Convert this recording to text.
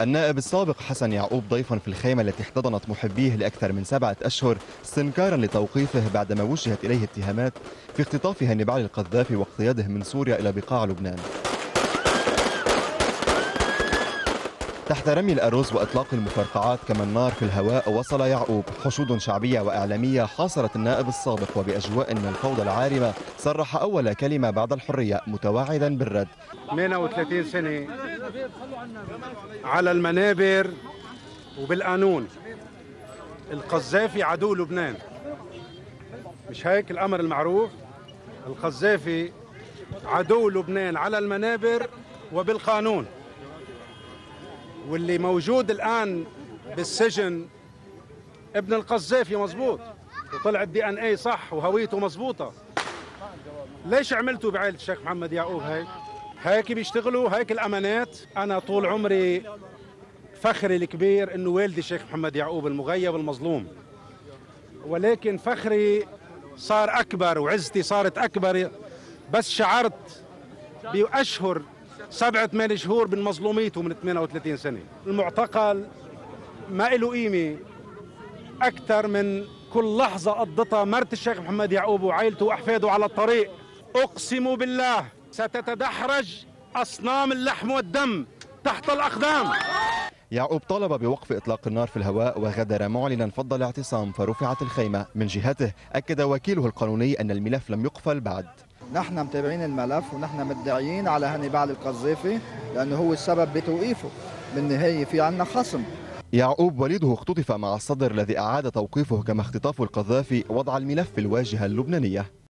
النائب السابق حسن يعقوب ضيفا في الخيمة التي احتضنت محبيه لأكثر من سبعة أشهر استنكارا لتوقيفه بعدما وجهت إليه اتهامات في اختطاف هنيبال القذافي واقتياده من سوريا إلى بقاع لبنان. تحت رمي الأرز وإطلاق المفرقعات كما النار في الهواء وصل يعقوب. حشود شعبية وإعلامية حاصرت النائب السابق وبأجواء من الفوضى العارمة صرح أول كلمة بعد الحرية متواعدا بالرد. 38 سنة على المنابر وبالقانون. القذافي عدو لبنان. مش هيك الأمر المعروف؟ القذافي عدو لبنان على المنابر وبالقانون. واللي موجود الآن بالسجن ابن القذافي مزبوط وطلع الدي إن اي صح وهويته مزبوطة ليش عملتوا بعائلة الشيخ محمد يعقوب هيك؟ هيك بيشتغلوا هيك الأمانات. أنا طول عمري فخري الكبير إنه والدي الشيخ محمد يعقوب المغيب المظلوم ولكن فخري صار أكبر وعزتي صارت أكبر. بس شعرت بأشهر سبعة ثمان شهور من مظلوميته من 38 سنة. المعتقل ما له قيمة أكثر من كل لحظة قضتها مرت الشيخ محمد يعقوب وعائلته وأحفاده على الطريق. أقسم بالله ستتدحرج أصنام اللحم والدم تحت الأقدام. يعقوب طالب بوقف إطلاق النار في الهواء وغادر معلنا. فض الاعتصام فرفعت الخيمة من جهته. أكد وكيله القانوني أن الملف لم يقفل بعد. نحن متابعين الملف ونحن مدعيين على هنيبال القذافي لأنه هو السبب بتوقيفه بالنهاية في عنا خصم. يعقوب والده اختطف مع الصدر الذي أعاد توقيفه كما اختطاف القذافي وضع الملف في الواجهة اللبنانية.